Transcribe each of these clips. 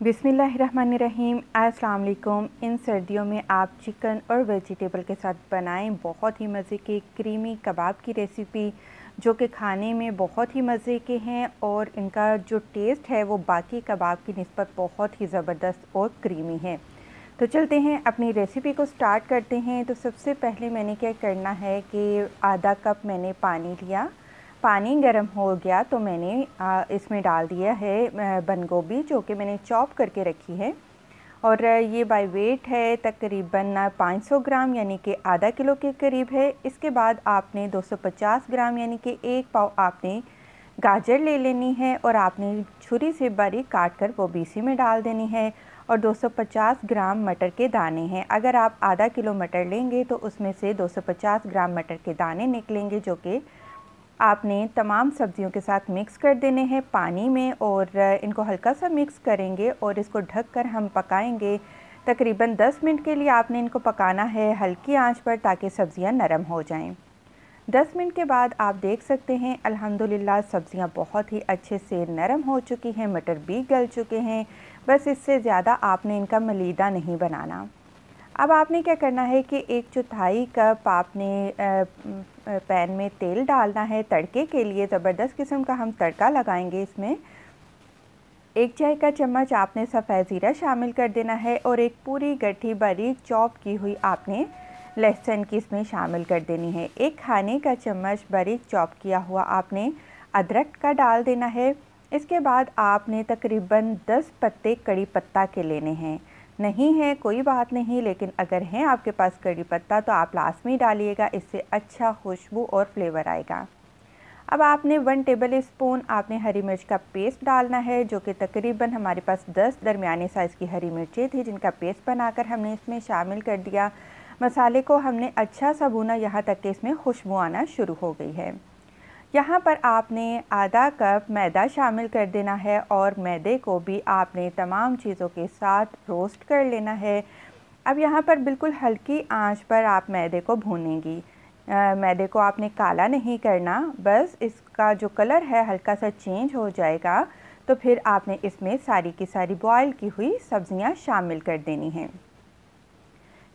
बिसमीम अस्सलाम इन सर्दियों में आप चिकन और वेजिटेबल के साथ बनाएँ बहुत ही मज़े के क्रीमी कबाब की रेसिपी, जो कि खाने में बहुत ही मज़े के हैं और इनका जो टेस्ट है, वो बाकी कबाब की नस्बत बहुत ही ज़बरदस्त और क्रीमी है। तो चलते हैं, अपनी रेसिपी को स्टार्ट करते हैं। तो सबसे पहले मैंने क्या करना है कि आधा कप मैंने पानी लिया। पानी गर्म हो गया तो मैंने इसमें डाल दिया है बंद गोभी जो कि मैंने चॉप करके रखी है। और ये बाय वेट है तकरीबन 500 ग्राम, यानी कि आधा किलो के करीब है। इसके बाद आपने 250 ग्राम, यानी कि एक पाव आपने गाजर ले लेनी है और आपने छुरी से बारीक काट कर वो बीसी में डाल देनी है और 250 ग्राम मटर के दाने हैं। अगर आप आधा किलो मटर लेंगे तो उसमें से 250 ग्राम मटर के दाने निकलेंगे जो कि आपने तमाम सब्जियों के साथ मिक्स कर देने हैं पानी में और इनको हल्का सा मिक्स करेंगे और इसको ढककर हम पकाएँगे। तकरीबन 10 मिनट के लिए आपने इनको पकाना है हल्की आँच पर ताकि सब्ज़ियाँ नरम हो जाएँ। 10 मिनट के बाद आप देख सकते हैं, अल्हम्दुलिल्लाह सब्ज़ियाँ बहुत ही अच्छे से नरम हो चुकी हैं, मटर भी गल चुके हैं। बस इससे ज़्यादा आपने इनका मलीदा नहीं बनाना। अब आपने क्या करना है कि एक चौथाई कप आपने पैन में तेल डालना है तड़के के लिए। ज़बरदस्त किस्म का हम तड़का लगाएँगे इसमें। एक चाय का चम्मच आपने सफ़ेद ज़ीरा शामिल कर देना है और एक पूरी गट्ठी बारीक चॉप की हुई आपने लहसुन की इसमें शामिल कर देनी है। एक खाने का चम्मच बारीक चॉप किया हुआ आपने अदरक का डाल देना है। इसके बाद आपने तकरीबन 10 पत्ते कड़ी पत्ता के लेने हैं। नहीं है, कोई बात नहीं, लेकिन अगर हैं आपके पास कड़ी पत्ता तो आप लाजमी डालिएगा, इससे अच्छा खुशबू और फ्लेवर आएगा। अब आपने वन टेबल स्पून आपने हरी मिर्च का पेस्ट डालना है, जो कि तकरीबन हमारे पास 10 दरमियाने साइज़ की हरी मिर्चें थी, जिनका पेस्ट बनाकर हमने इसमें शामिल कर दिया। मसाले को हमने अच्छा सा भुना, यहाँ तक कि इसमें खुशबू आना शुरू हो गई है। यहाँ पर आपने आधा कप मैदा शामिल कर देना है और मैदे को भी आपने तमाम चीज़ों के साथ रोस्ट कर लेना है। अब यहाँ पर बिल्कुल हल्की आँच पर आप मैदे को भूनेंगी। मैदे को आपने काला नहीं करना, बस इसका जो कलर है हल्का सा चेंज हो जाएगा तो फिर आपने इसमें सारी की सारी बॉयल की हुई सब्ज़ियाँ शामिल कर देनी हैं।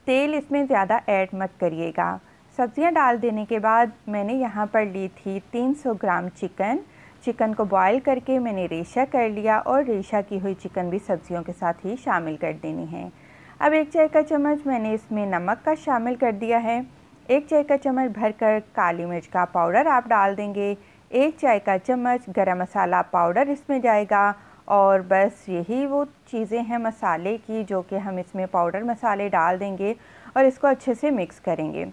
तेल इसमें ज़्यादा ऐड मत करिएगा। सब्ज़ियाँ डाल देने के बाद मैंने यहाँ पर ली थी 300 ग्राम चिकन। चिकन को बॉईल करके मैंने रेशा कर लिया और रेशा की हुई चिकन भी सब्ज़ियों के साथ ही शामिल कर देनी है। अब एक चाय का चम्मच मैंने इसमें नमक का शामिल कर दिया है। एक चाय का चम्मच भरकर काली मिर्च का पाउडर आप डाल देंगे। एक चाय का चम्मच गरम मसाला पाउडर इसमें जाएगा और बस यही वो चीज़ें हैं मसाले की जो कि हम इसमें पाउडर मसाले डाल देंगे और इसको अच्छे से मिक्स करेंगे।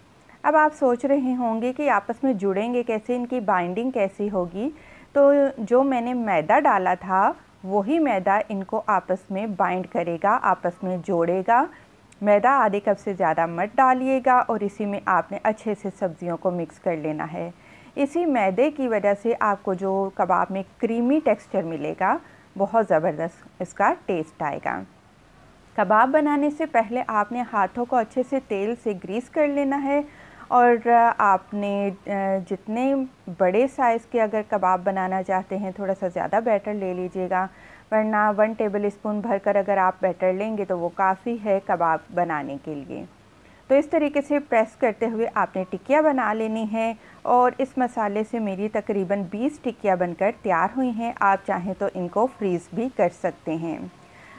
अब आप सोच रहे होंगे कि आपस में जुड़ेंगे कैसे, इनकी बाइंडिंग कैसी होगी? तो जो मैंने मैदा डाला था, वही मैदा इनको आपस में बाइंड करेगा, आपस में जोड़ेगा। मैदा आधे कप से ज़्यादा मत डालिएगा और इसी में आपने अच्छे से सब्ज़ियों को मिक्स कर लेना है। इसी मैदे की वजह से आपको जो कबाब में क्रीमी टेक्सचर मिलेगा, बहुत ज़बरदस्त इसका टेस्ट आएगा। कबाब बनाने से पहले आपने हाथों को अच्छे से तेल से ग्रीस कर लेना है और आपने जितने बड़े साइज़ के अगर कबाब बनाना चाहते हैं, थोड़ा सा ज़्यादा बैटर ले लीजिएगा, वरना वन टेबल स्पून भर कर अगर आप बैटर लेंगे तो वो काफ़ी है कबाब बनाने के लिए। तो इस तरीके से प्रेस करते हुए आपने टिक्कियाँ बना लेनी है और इस मसाले से मेरी तकरीबन 20 टिक्कियाँ बनकर तैयार हुई हैं। आप चाहें तो इनको फ्रीज़ भी कर सकते हैं।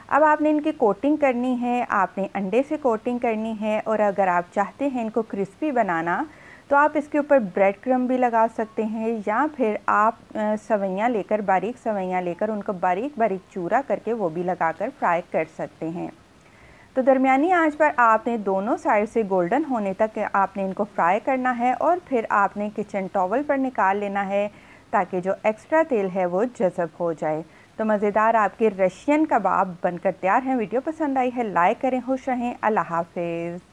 अब आपने इनकी कोटिंग करनी है, आपने अंडे से कोटिंग करनी है और अगर आप चाहते हैं इनको क्रिस्पी बनाना तो आप इसके ऊपर ब्रेड क्रम भी लगा सकते हैं या फिर आप सवैयाँ लेकर, बारीक सवैयाँ लेकर उनको बारीक बारीक चूरा करके वो भी लगाकर फ्राई कर सकते हैं। तो दरमियानी आँच पर आपने दोनों साइड से गोल्डन होने तक आपने इनको फ्राई करना है और फिर आपने किचन टॉवल पर निकाल लेना है ताकि जो एक्स्ट्रा तेल है वो जज़ब हो जाए। तो मज़ेदार आपके रशियन कबाब बनकर तैयार हैं। वीडियो पसंद आई है, लाइक करें, खुश रहें। अल्लाह हाफिज़।